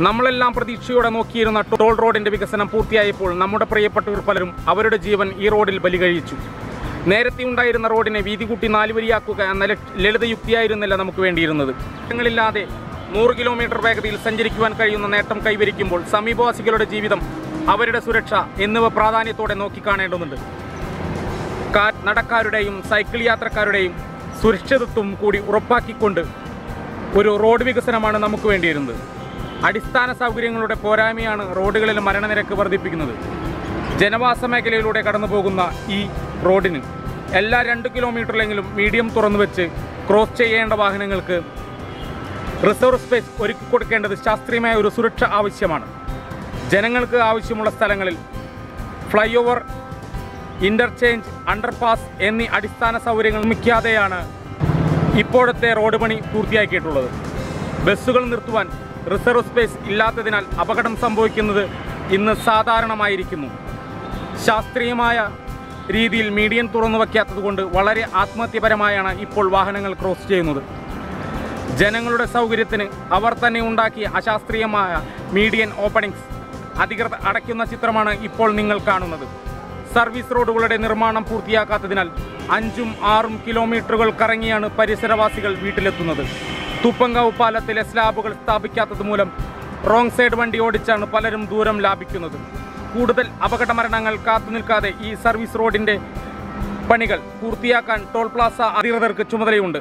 നമ്മളെല്ലാം പ്രതീക്ഷയോടെ നോക്കിയിരുന്ന ടോൾ റോഡിന്റെ വികസനം പൂർത്തിയായപ്പോൾ നമ്മുടെ പ്രിയപ്പെട്ടവർ പലരും അവരുടെ ജീവൻ ഈ റോഡിൽ ബലി കഴിച്ചു നേരത്തെ ഉണ്ടായിരുന്ന റോഡിനെ വീതി കൂട്ടി നാലുവരിയാക്കുക എന്ന ലളിതയുക്തിയായിരുന്നില്ല നമുക്ക് വേണ്ടിയിരുന്നത്. ങ്ങളില്ലാതെ നൂറ് കിലോമീറ്റർ വേഗതയിൽ സഞ്ചരിക്കുവാൻ കഴിയുന്ന നേട്ടം കൈവരിക്കുമ്പോൾ സമീപവാസികളുടെ ജീവിതം അവരുടെ സുരക്ഷ എന്നിവ പ്രാധാന്യത്തോടെ നോക്കിക്കാണേണ്ടതുണ്ട്. നടക്കാരുടെയും സൈക്കിൾ യാത്രക്കാരുടെയും സുരക്ഷിതത്വം കൂടി ഉറപ്പാക്കിക്കൊണ്ട് ഒരു റോഡ് വികസനമാണ് നമുക്ക് വേണ്ടിയിരുന്നത്. അടിസ്ഥാന സൗകര്യങ്ങളുടെ പോരായ്മയാണ് റോഡുകളിൽ മരണനിരക്ക് വർദ്ധിപ്പിക്കുന്നത്. ജനവാസ മേഖലയിലൂടെ കടന്നു പോകുന്ന ഈ റോഡിന് എല്ലാ രണ്ട് കിലോമീറ്ററിലെങ്കിലും മീഡിയം തുറന്നു വെച്ച് ക്രോസ് ചെയ്യേണ്ട വാഹനങ്ങൾക്ക് റിസർവ് സ്പേസ് ഒരുക്കി കൊടുക്കേണ്ടത് ശാസ്ത്രീയമായ ഒരു സുരക്ഷ ആവശ്യമാണ്. ജനങ്ങൾക്ക് ആവശ്യമുള്ള സ്ഥലങ്ങളിൽ ഫ്ലൈ ഓവർ ഇന്റർചേഞ്ച് അണ്ടർപാസ് എന്നീ അടിസ്ഥാന സൗകര്യങ്ങൾ നിർമ്മിക്കാതെയാണ് ഇപ്പോഴത്തെ റോഡ് പണി പൂർത്തിയാക്കിയിട്ടുള്ളത്. ബസ്സുകൾ നിർത്തുവാൻ റിസർവ് സ്പേസ് ഇല്ലാത്തതിനാൽ അപകടം സംഭവിക്കുന്നത് ഇന്ന് സാധാരണമായിരിക്കുന്നു. ശാസ്ത്രീയമായ രീതിയിൽ മീഡിയൻ തുറന്നു വയ്ക്കാത്തതുകൊണ്ട് വളരെ ആത്മഹത്യപരമായാണ് ഇപ്പോൾ വാഹനങ്ങൾ ക്രോസ് ചെയ്യുന്നത്. ജനങ്ങളുടെ സൗകര്യത്തിന് അവർ തന്നെ ഉണ്ടാക്കിയ അശാസ്ത്രീയമായ മീഡിയൻ ഓപ്പണിങ്സ് അധികൃതർ അടയ്ക്കുന്ന ചിത്രമാണ് ഇപ്പോൾ നിങ്ങൾ കാണുന്നത്. സർവീസ് റോഡുകളുടെ നിർമ്മാണം പൂർത്തിയാക്കാത്തതിനാൽ അഞ്ചും ആറും കിലോമീറ്ററുകൾ കറങ്ങിയാണ് പരിസരവാസികൾ വീട്ടിലെത്തുന്നത്. തുപ്പങ്കാവ് പാലത്തിലെ സ്ലാബുകൾ സ്ഥാപിക്കാത്തത് മൂലം റോങ് സൈഡ് വണ്ടി ഓടിച്ചാണ് പലരും ദൂരം ലാഭിക്കുന്നത്. കൂടുതൽ അപകട മരണങ്ങൾ കാത്തുനിൽക്കാതെ ഈ സർവീസ് റോഡിന്റെ പണികൾ പൂർത്തിയാക്കാൻ ടോൾ പ്ലാസ അധികൃതർക്ക് ചുമതലയുണ്ട്.